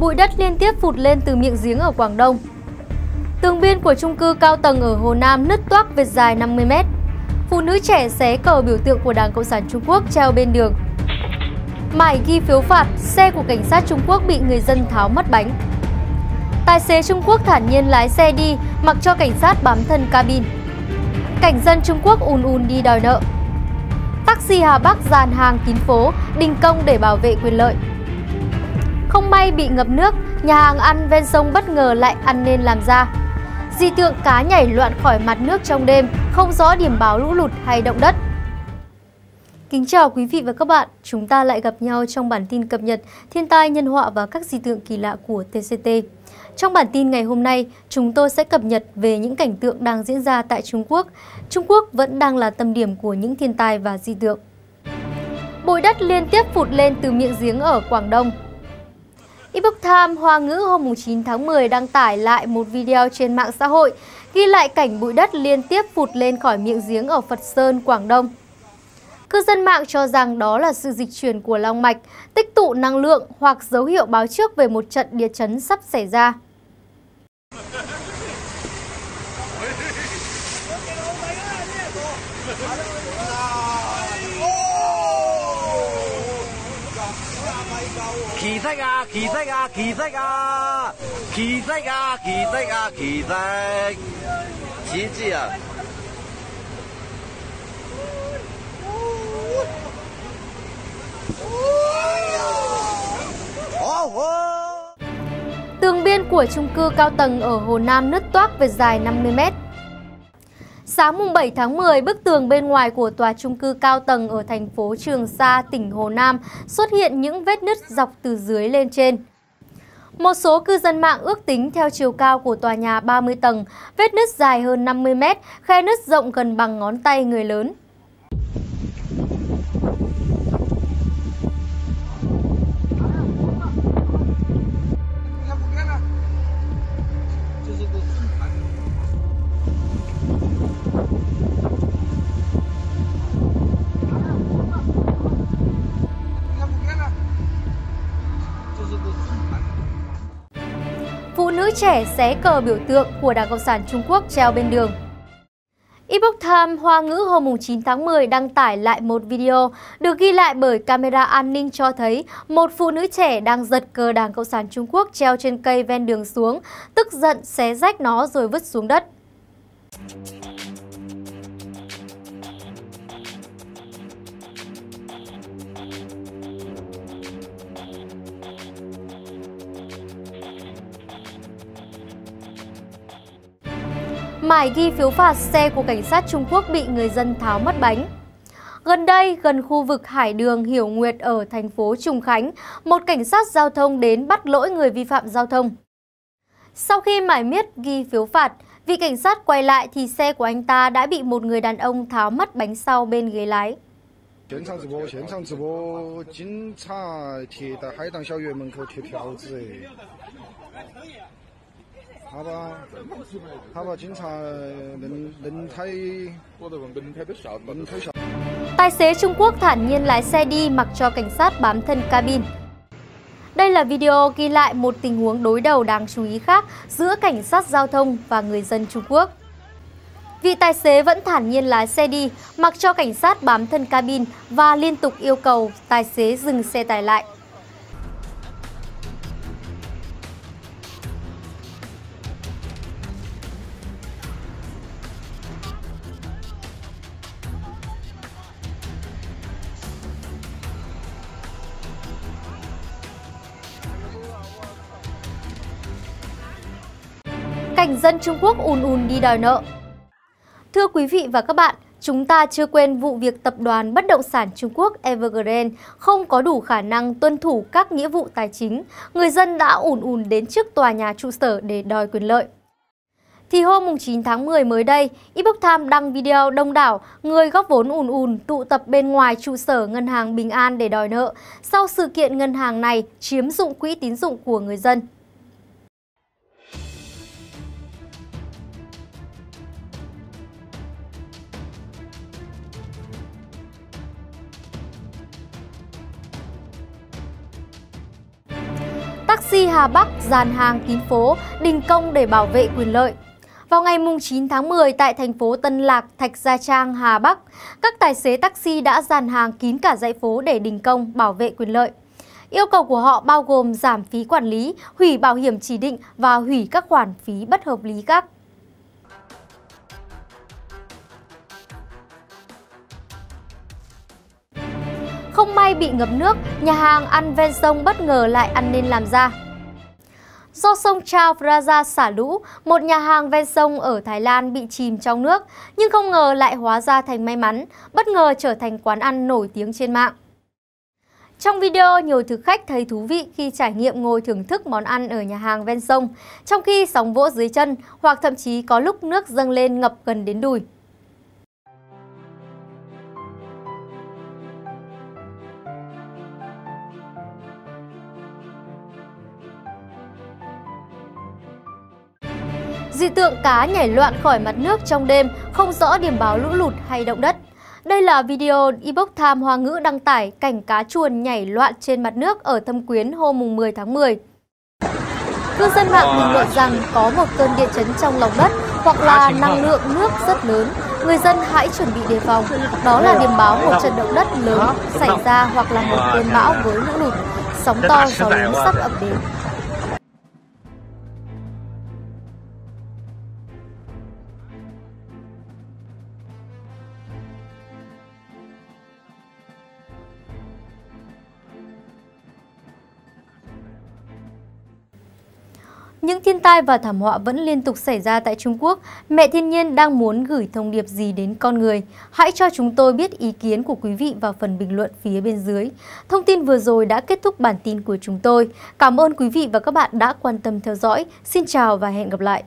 Bụi đất liên tiếp phụt lên từ miệng giếng ở Quảng Đông. Tường biên của trung cư cao tầng ở Hồ Nam nứt toác vệt dài 50 mét, Phụ nữ trẻ xé cờ biểu tượng của Đảng Cộng sản Trung Quốc treo bên đường. Mải ghi phiếu phạt, xe của cảnh sát Trung Quốc bị người dân tháo mất bánh. Tài xế Trung Quốc thản nhiên lái xe đi, mặc cho cảnh sát bám thân cabin. Cảnh dân Trung Quốc ùn ùn đi đòi nợ. Taxi Hà Bắc dàn hàng kín phố, đình công để bảo vệ quyền lợi. Không may bị ngập nước, nhà hàng ăn ven sông bất ngờ lại ăn nên làm ra. Di tượng cá nhảy loạn khỏi mặt nước trong đêm, không rõ điểm báo lũ lụt hay động đất. Kính chào quý vị và các bạn, chúng ta lại gặp nhau trong bản tin cập nhật thiên tai nhân họa và các di tượng kỳ lạ của TCT. Trong bản tin ngày hôm nay, chúng tôi sẽ cập nhật về những cảnh tượng đang diễn ra tại Trung Quốc. Trung Quốc vẫn đang là tâm điểm của những thiên tai và di tượng. Bụi đất liên tiếp phụt lên từ miệng giếng ở Quảng Đông. Epoch Times Hoa ngữ hôm 9 tháng 10 đăng tải lại một video trên mạng xã hội ghi lại cảnh bụi đất liên tiếp phụt lên khỏi miệng giếng ở Phật Sơn, Quảng Đông. Cư dân mạng cho rằng đó là sự dịch chuyển của long mạch, tích tụ năng lượng hoặc dấu hiệu báo trước về một trận địa chấn sắp xảy ra. Kỳ biên của chung cư cao tầng ở Hồ Nam nứt toác về dài 50 mét. Sáng mùng 7 tháng 10, bức tường bên ngoài của tòa trung cư cao tầng ở thành phố Trường Sa, tỉnh Hồ Nam xuất hiện những vết nứt dọc từ dưới lên trên. Một số cư dân mạng ước tính theo chiều cao của tòa nhà 30 tầng, vết nứt dài hơn 50 mét, khe nứt rộng gần bằng ngón tay người lớn. Nữ trẻ xé cờ biểu tượng của Đảng Cộng sản Trung Quốc treo bên đường. Epoch Times Hoa ngữ hôm 9 tháng 10 đăng tải lại một video được ghi lại bởi camera an ninh cho thấy một phụ nữ trẻ đang giật cờ Đảng Cộng sản Trung Quốc treo trên cây ven đường xuống, tức giận xé rách nó rồi vứt xuống đất. Mải ghi phiếu phạt xe của cảnh sát Trung Quốc bị người dân tháo mất bánh. Gần đây, gần khu vực Hải Đường Hiểu Nguyệt ở thành phố Trùng Khánh, một cảnh sát giao thông đến bắt lỗi người vi phạm giao thông. Sau khi mải miết ghi phiếu phạt, vị cảnh sát quay lại thì xe của anh ta đã bị một người đàn ông tháo mất bánh sau bên ghế lái. 하바 xế Trung Quốc thản nhiên lái xe đi mặc cho cảnh sát bám thân cabin. Đây là video ghi lại một tình huống đối đầu đáng chú ý khác giữa cảnh sát giao thông và người dân Trung Quốc. Vị tài xế vẫn thản nhiên lái xe đi, mặc cho cảnh sát bám thân cabin và liên tục yêu cầu tài xế dừng xe tải lại. Cảnh dân Trung Quốc ùn ùn đi đòi nợ. Thưa quý vị và các bạn, chúng ta chưa quên vụ việc tập đoàn bất động sản Trung Quốc Evergrande không có đủ khả năng tuân thủ các nghĩa vụ tài chính. Người dân đã ùn ùn đến trước tòa nhà trụ sở để đòi quyền lợi. Thì hôm 9 tháng 10 mới đây, Epoch Times đăng video đông đảo người góp vốn ùn ùn tụ tập bên ngoài trụ sở ngân hàng Bình An để đòi nợ sau sự kiện ngân hàng này chiếm dụng quỹ tín dụng của người dân. Taxi Hà Bắc dàn hàng kín phố, đình công để bảo vệ quyền lợi. Vào ngày 9 tháng 10 tại thành phố Tân Lạc, Thạch Gia Trang, Hà Bắc, các tài xế taxi đã dàn hàng kín cả dãy phố để đình công bảo vệ quyền lợi. Yêu cầu của họ bao gồm giảm phí quản lý, hủy bảo hiểm chỉ định và hủy các khoản phí bất hợp lý khác. Không may bị ngập nước, nhà hàng ăn ven sông bất ngờ lại ăn nên làm ra. Do sông Chao Phraya xả lũ, một nhà hàng ven sông ở Thái Lan bị chìm trong nước, nhưng không ngờ lại hóa ra thành may mắn, bất ngờ trở thành quán ăn nổi tiếng trên mạng. Trong video, nhiều thực khách thấy thú vị khi trải nghiệm ngồi thưởng thức món ăn ở nhà hàng ven sông, trong khi sóng vỗ dưới chân hoặc thậm chí có lúc nước dâng lên ngập gần đến đùi. Dị tượng cá nhảy loạn khỏi mặt nước trong đêm, không rõ điểm báo lũ lụt hay động đất. Đây là video Ebook Time Hoa ngữ đăng tải cảnh cá chuồn nhảy loạn trên mặt nước ở Thâm Quyến hôm 10 tháng 10. Cư dân mạng bình luận rằng có một cơn địa chấn trong lòng đất hoặc là năng lượng nước rất lớn. Người dân hãy chuẩn bị đề phòng. Đó là điểm báo một trận động đất lớn xảy ra hoặc là một cơn bão với lũ lụt, sóng to gió lớn sắp ập đến. Những thiên tai và thảm họa vẫn liên tục xảy ra tại Trung Quốc. Mẹ thiên nhiên đang muốn gửi thông điệp gì đến con người? Hãy cho chúng tôi biết ý kiến của quý vị vào phần bình luận phía bên dưới. Thông tin vừa rồi đã kết thúc bản tin của chúng tôi. Cảm ơn quý vị và các bạn đã quan tâm theo dõi. Xin chào và hẹn gặp lại!